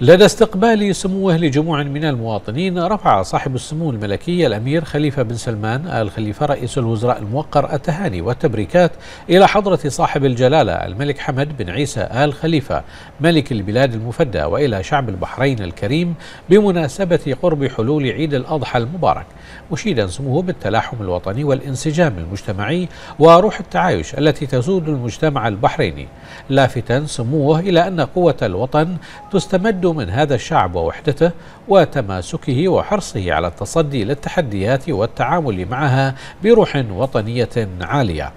لدى استقبال سموه لجموع من المواطنين رفع صاحب السمو الملكي الأمير خليفة بن سلمان آل خليفة رئيس الوزراء الموقر التهاني والتبريكات إلى حضرة صاحب الجلالة الملك حمد بن عيسى آل خليفة ملك البلاد المفدى وإلى شعب البحرين الكريم بمناسبة قرب حلول عيد الأضحى المبارك مشيدا سموه بالتلاحم الوطني والانسجام المجتمعي وروح التعايش التي تسود المجتمع البحريني لافتا سموه إلى أن قوة الوطن تستمد من هذا الشعب ووحدته وتماسكه وحرصه على التصدي للتحديات والتعامل معها بروح وطنية عالية.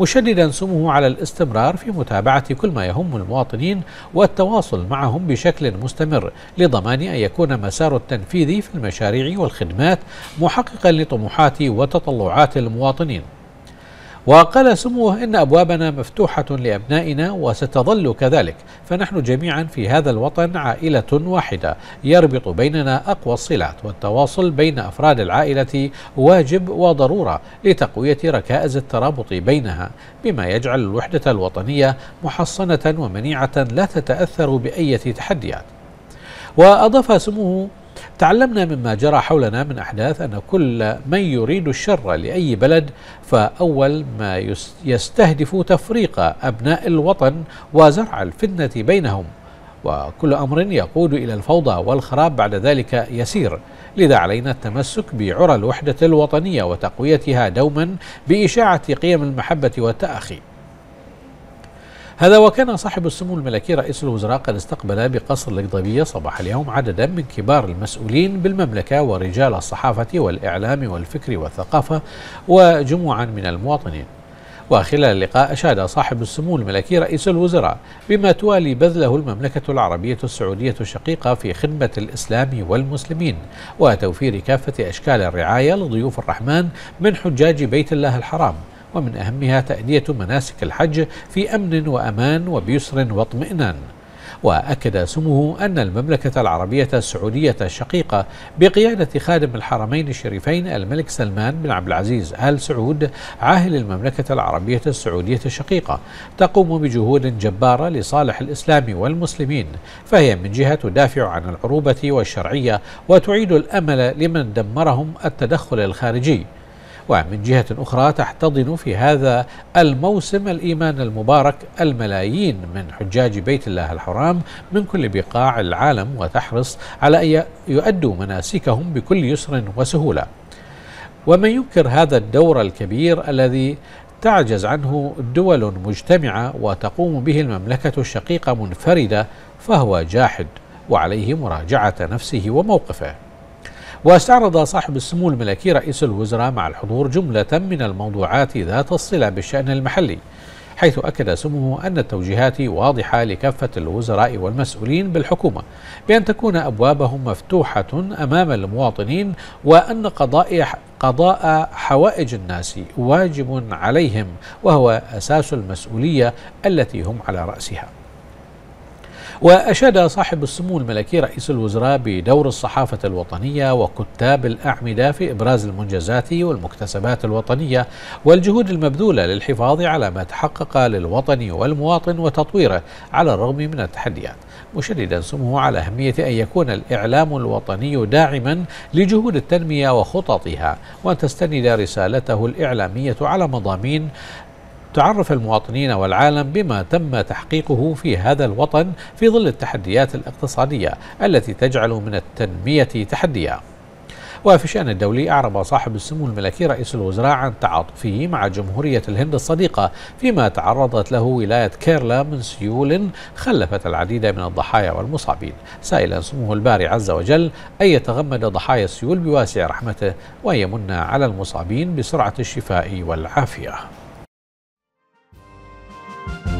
مشددا سموه على الاستمرار في متابعة كل ما يهم المواطنين والتواصل معهم بشكل مستمر لضمان أن يكون مسار التنفيذ في المشاريع والخدمات محققا لطموحات وتطلعات المواطنين. وقال سموه إن أبوابنا مفتوحة لأبنائنا وستظل كذلك. فنحن جميعا في هذا الوطن عائلة واحدة. يربط بيننا أقوى الصلات والتواصل بين أفراد العائلة واجب وضرورة لتقوية ركائز الترابط بينها بما يجعل الوحدة الوطنية محصنة ومنيعة لا تتأثر بأية تحديات. وأضاف سموه تعلمنا مما جرى حولنا من أحداث أن كل من يريد الشر لأي بلد فأول ما يستهدف تفريق أبناء الوطن وزرع الفتنة بينهم. وكل أمر يقود إلى الفوضى والخراب بعد ذلك يسير. لذا علينا التمسك بعرى الوحدة الوطنية وتقويتها دوما بإشاعة قيم المحبة والتأخي. هذا وكان صاحب السمو الملكي رئيس الوزراء قد استقبل بقصر القضبية صباح اليوم عددا من كبار المسؤولين بالمملكة ورجال الصحافة والإعلام والفكر والثقافة وجموعا من المواطنين. وخلال اللقاء أشاد صاحب السمو الملكي رئيس الوزراء بما توالي بذله المملكة العربية السعودية الشقيقة في خدمة الإسلام والمسلمين وتوفير كافة أشكال الرعاية لضيوف الرحمن من حجاج بيت الله الحرام. ومن أهمها تأدية مناسك الحج في أمن وأمان وبيسر واطمئنان. وأكد سموه أن المملكة العربية السعودية الشقيقة بقيادة خادم الحرمين الشريفين الملك سلمان بن عبد العزيز آل سعود عاهل المملكة العربية السعودية الشقيقة تقوم بجهود جبارة لصالح الإسلام والمسلمين فهي من جهة تدافع عن العروبة والشرعية وتعيد الأمل لمن دمرهم التدخل الخارجي. ومن جهة أخرى تحتضن في هذا الموسم الإيمان المبارك الملايين من حجاج بيت الله الحرام من كل بقاع العالم وتحرص على أن يؤدوا مناسكهم بكل يسر وسهولة. ومن ينكر هذا الدور الكبير الذي تعجز عنه دول مجتمعة وتقوم به المملكة الشقيقة منفردة فهو جاحد وعليه مراجعة نفسه وموقفه. واستعرض صاحب السمو الملكي رئيس الوزراء مع الحضور جملة من الموضوعات ذات الصلة بالشأن المحلي حيث أكد سموه أن التوجيهات واضحة لكافة الوزراء والمسؤولين بالحكومة بأن تكون أبوابهم مفتوحة أمام المواطنين وأن قضاء قضاء حوائج الناس واجب عليهم وهو أساس المسؤولية التي هم على رأسها. وأشاد صاحب السمو الملكي رئيس الوزراء بدور الصحافة الوطنية وكتاب الأعمدة في إبراز المنجزات والمكتسبات الوطنية والجهود المبذولة للحفاظ على ما تحقق للوطن والمواطن وتطويره على الرغم من التحديات مشددا سموه على أهمية أن يكون الإعلام الوطني داعما لجهود التنمية وخططها وأن تستند رسالته الإعلامية على مضامين تعرف المواطنين والعالم بما تم تحقيقه في هذا الوطن في ظل التحديات الاقتصادية التي تجعل من التنمية تحديا وفي الشأن الدولي أعرب صاحب السمو الملكي رئيس الوزراء عن تعاطفه مع جمهورية الهند الصديقة فيما تعرضت له ولاية كيرلا من سيول خلفت العديد من الضحايا والمصابين. سائلا سموه الباري عز وجل أن يتغمد ضحايا السيول بواسع رحمته ويمن على المصابين بسرعة الشفاء والعافية؟ Bye.